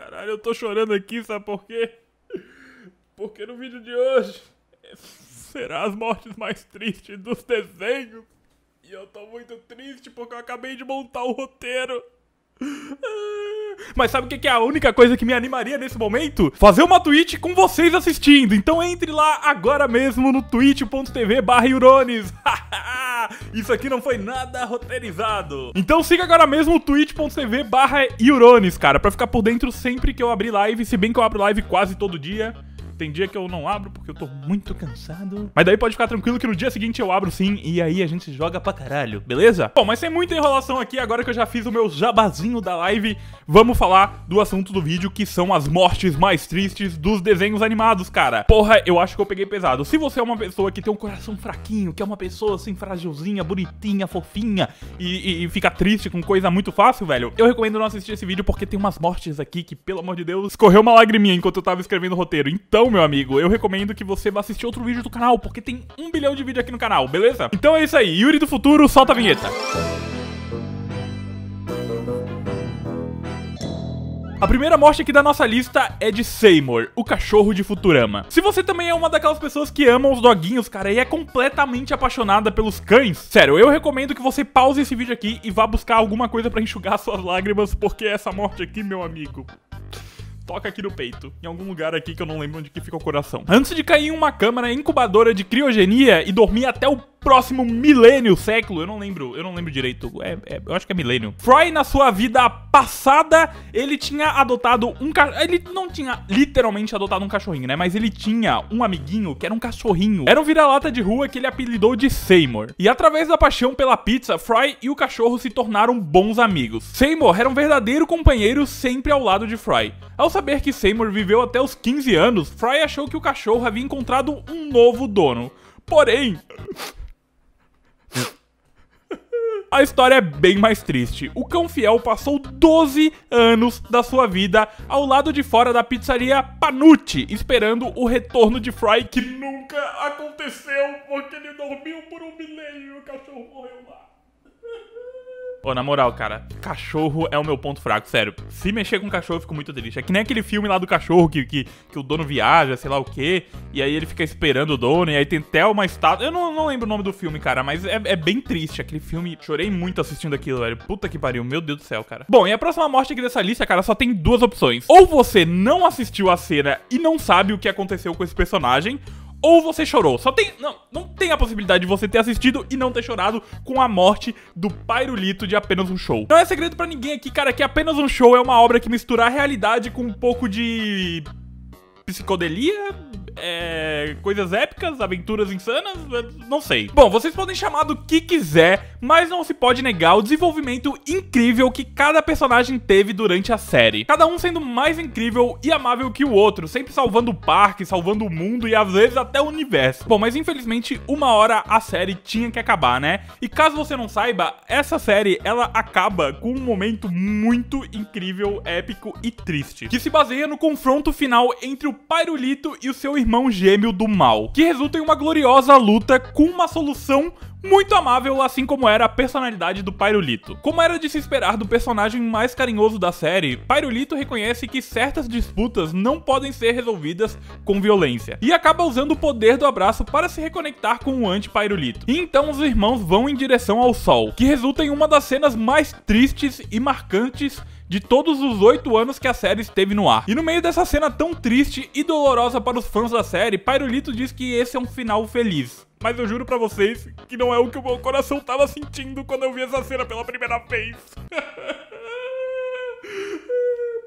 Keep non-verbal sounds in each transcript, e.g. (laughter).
Caralho, eu tô chorando aqui, sabe por quê? Porque no vídeo de hoje será as mortes mais tristes dos desenhos. E eu tô muito triste porque eu acabei de montar o roteiro. Mas sabe o que é a única coisa que me animaria nesse momento? Fazer uma Twitch com vocês assistindo. Então entre lá agora mesmo no twitch.tv barra (laughs) Isso aqui não foi nada roteirizado. Então siga agora mesmo o twitch.tv barra cara, pra ficar por dentro sempre que eu abrir live, se bem que eu abro live quase todo dia. Tem dia que eu não abro porque eu tô muito cansado. Mas daí pode ficar tranquilo que no dia seguinte eu abro sim e aí a gente joga pra caralho, beleza? Bom, mas sem muita enrolação aqui, agora que eu já fiz o meu jabazinho da live, vamos falar do assunto do vídeo, que são as mortes mais tristes dos desenhos animados, cara. Porra, eu acho que eu peguei pesado. Se você é uma pessoa que tem um coração fraquinho, que é uma pessoa assim, frágilzinha, bonitinha, fofinha e, e, e fica triste com coisa muito fácil, velho, eu recomendo não assistir esse vídeo porque tem umas mortes aqui que, pelo amor de Deus, escorreu uma lagriminha enquanto eu tava escrevendo o roteiro. Então, meu amigo, eu recomendo que você vá assistir outro vídeo do canal, porque tem um bilhão de vídeos aqui no canal, beleza? Então é isso aí, Yuri do Futuro, solta a vinheta. A primeira morte aqui da nossa lista é de Seymour, o cachorro de Futurama. Se você também é uma daquelas pessoas que amam os doguinhos, cara, e é completamente apaixonada pelos cães, sério, eu recomendo que você pause esse vídeo aqui e vá buscar alguma coisa para enxugar suas lágrimas, porque essa morte aqui, meu amigo, toca aqui no peito. Em algum lugar aqui que eu não lembro onde que fica o coração. Antes de cair em uma câmara incubadora de criogenia e dormir até o próximo milênio, século, eu não lembro, eu não lembro direito, é, é, eu acho que é milênio. Fry, na sua vida passada, ele tinha adotado um cachorro, ele não tinha literalmente adotado um cachorrinho, né, mas ele tinha um amiguinho que era um cachorrinho. Era um vira-lata de rua que ele apelidou de Seymour. E através da paixão pela pizza, Fry e o cachorro se tornaram bons amigos. Seymour era um verdadeiro companheiro sempre ao lado de Fry. Ao saber que Seymour viveu até os 15 anos, Fry achou que o cachorro havia encontrado um novo dono. Porém, a história é bem mais triste. O cão fiel passou 12 anos da sua vida ao lado de fora da pizzaria Panucci, esperando o retorno de Fry, que nunca aconteceu porque ele dormiu por um milênio e o cachorro morreu lá. Pô, na moral, cara, cachorro é o meu ponto fraco, sério. Se mexer com cachorro, eu fico muito triste. É que nem aquele filme lá do cachorro que, que, que o dono viaja, sei lá o quê, e aí ele fica esperando o dono, e aí tem até uma estátua. Eu não, não lembro o nome do filme, cara, mas é, é bem triste aquele filme. Chorei muito assistindo aquilo, velho. Puta que pariu, meu Deus do céu, cara. Bom, e a próxima morte aqui dessa lista, cara, só tem duas opções. Ou você não assistiu a cena e não sabe o que aconteceu com esse personagem, ou você chorou. Só tem. Não, não tem a possibilidade de você ter assistido e não ter chorado com a morte do Pairulito de apenas um show. Não é segredo para ninguém aqui, cara, que apenas um show é uma obra que mistura a realidade com um pouco de. psicodelia, é, coisas épicas, aventuras insanas, não sei. Bom, vocês podem chamar do que quiser, mas não se pode negar o desenvolvimento incrível que cada personagem teve durante a série. Cada um sendo mais incrível e amável que o outro, sempre salvando o parque, salvando o mundo e às vezes até o universo. Bom, mas infelizmente uma hora a série tinha que acabar, né? E caso você não saiba, essa série ela acaba com um momento muito incrível, épico e triste, que se baseia no confronto final entre o Pyrolito e o seu irmão gêmeo do mal, que resulta em uma gloriosa luta com uma solução muito amável, assim como era a personalidade do Pyrolito. Como era de se esperar do personagem mais carinhoso da série, Pyrolito reconhece que certas disputas não podem ser resolvidas com violência, e acaba usando o poder do abraço para se reconectar com o anti-Pyrolito. E então os irmãos vão em direção ao sol, que resulta em uma das cenas mais tristes e marcantes de todos os oito anos que a série esteve no ar. E no meio dessa cena tão triste e dolorosa para os fãs da série, Pyrolito diz que esse é um final feliz. Mas eu juro pra vocês que não é o que o meu coração tava sentindo quando eu vi essa cena pela primeira vez. (laughs)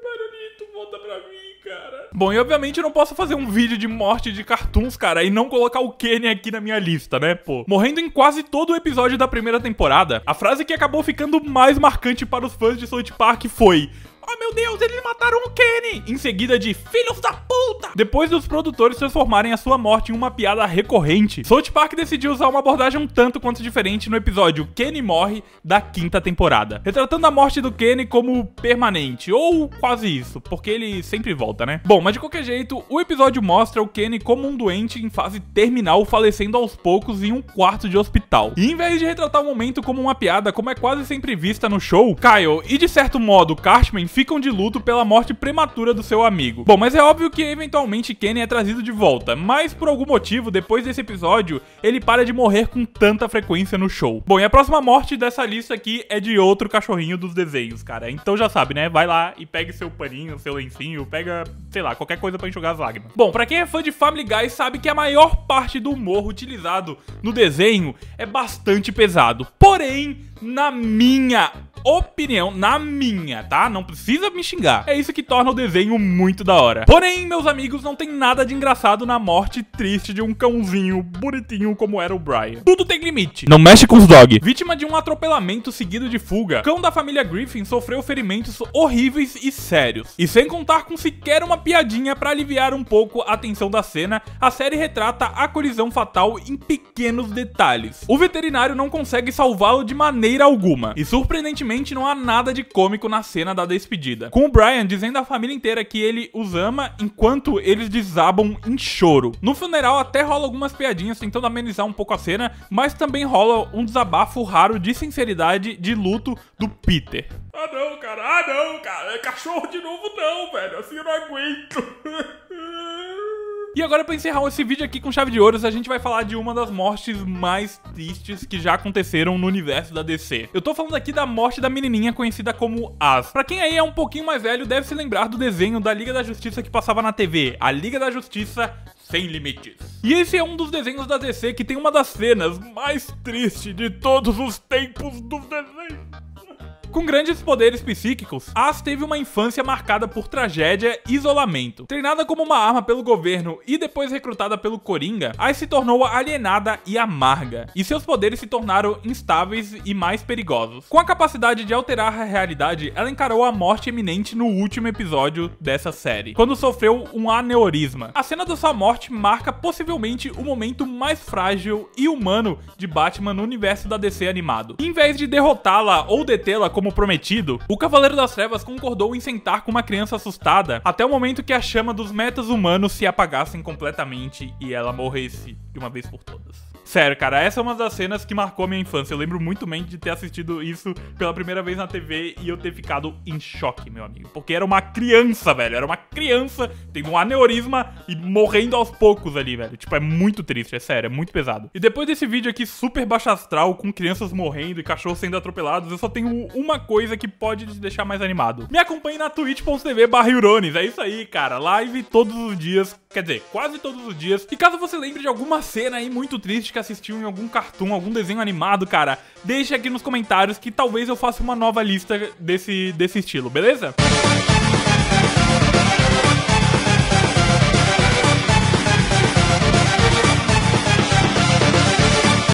Pyrolito, volta pra mim cara. Bom, e obviamente eu não posso fazer um vídeo de morte de cartoons, cara, e não colocar o Kenny aqui na minha lista, né, pô? Morrendo em quase todo o episódio da primeira temporada, a frase que acabou ficando mais marcante para os fãs de South Park foi... Oh meu Deus, eles mataram o Kenny! Em seguida de filhos da puta! Depois dos produtores transformarem a sua morte em uma piada recorrente, South Park decidiu usar uma abordagem um tanto quanto diferente no episódio Kenny Morre da quinta temporada, retratando a morte do Kenny como permanente, ou quase isso, porque ele sempre volta, né? Bom, mas de qualquer jeito, o episódio mostra o Kenny como um doente em fase terminal falecendo aos poucos em um quarto de hospital. E em vez de retratar o momento como uma piada, como é quase sempre vista no show, Kyle e de certo modo Cartman ficam de luto pela morte prematura do seu amigo. Bom, mas é óbvio que eventualmente Kenny é trazido de volta, mas por algum motivo, depois desse episódio, ele para de morrer com tanta frequência no show. Bom, e a próxima morte dessa lista aqui é de outro cachorrinho dos desenhos, cara. Então já sabe, né? Vai lá e pegue seu paninho, seu lencinho, pega, sei lá, qualquer coisa para enxugar as lágrimas. Bom, para quem é fã de Family Guy sabe que a maior parte do humor utilizado no desenho é bastante pesado. Porém, na minha opinião, na minha, tá? Não precisa me xingar. É isso que torna o desenho muito da hora. Porém, meus amigos, não tem nada de engraçado na morte triste de um cãozinho bonitinho como era o Brian. Tudo tem limite. Não mexe com os dog. Vítima de um atropelamento seguido de fuga, cão da família Griffin sofreu ferimentos horríveis e sérios. E sem contar com sequer uma piadinha para aliviar um pouco a tensão da cena, a série retrata a colisão fatal em pequenos detalhes. O veterinário não consegue salvá-lo de maneira alguma. E surpreendentemente não há nada de cômico na cena da despedida. Com o Brian dizendo à família inteira que ele os ama enquanto eles desabam em choro. No funeral até rola algumas piadinhas tentando amenizar um pouco a cena, mas também rola um desabafo raro de sinceridade de luto do Peter. Ah não, cara, ah não, cara, é cachorro de novo não, velho, assim eu não aguento. (laughs) E agora para encerrar esse vídeo aqui com chave de ouro, a gente vai falar de uma das mortes mais tristes que já aconteceram no universo da DC. Eu tô falando aqui da morte da menininha conhecida como As. Pra quem aí é um pouquinho mais velho, deve se lembrar do desenho da Liga da Justiça que passava na TV, a Liga da Justiça sem limites. E esse é um dos desenhos da DC que tem uma das cenas mais tristes de todos os tempos dos desenhos. Com grandes poderes psíquicos, As teve uma infância marcada por tragédia e isolamento. Treinada como uma arma pelo governo e depois recrutada pelo Coringa, As se tornou alienada e amarga, e seus poderes se tornaram instáveis e mais perigosos. Com a capacidade de alterar a realidade, ela encarou a morte iminente no último episódio dessa série, quando sofreu um aneurisma. A cena da sua morte marca possivelmente o momento mais frágil e humano de Batman no universo da DC animado. Em vez de derrotá-la ou detê-la como como prometido, o Cavaleiro das Trevas concordou em sentar com uma criança assustada até o momento que a chama dos metas humanos se apagassem completamente e ela morresse de uma vez por todas. Sério, cara, essa é uma das cenas que marcou minha infância. Eu lembro muito bem de ter assistido isso pela primeira vez na TV e eu ter ficado em choque, meu amigo. Porque era uma criança, velho. Era uma criança, tendo um aneurisma e morrendo aos poucos ali, velho. Tipo, é muito triste, é sério, é muito pesado. E depois desse vídeo aqui super baixo astral, com crianças morrendo e cachorros sendo atropelados, eu só tenho uma coisa que pode te deixar mais animado. Me acompanhe na twitch.tv barra É isso aí, cara. Live todos os dias, quer dizer, quase todos os dias. E caso você lembre de alguma cena aí muito triste que assistiu em algum cartoon, algum desenho animado, cara, deixe aqui nos comentários que talvez eu faça uma nova lista desse, desse estilo, beleza?